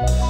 Bye.